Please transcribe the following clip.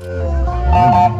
Música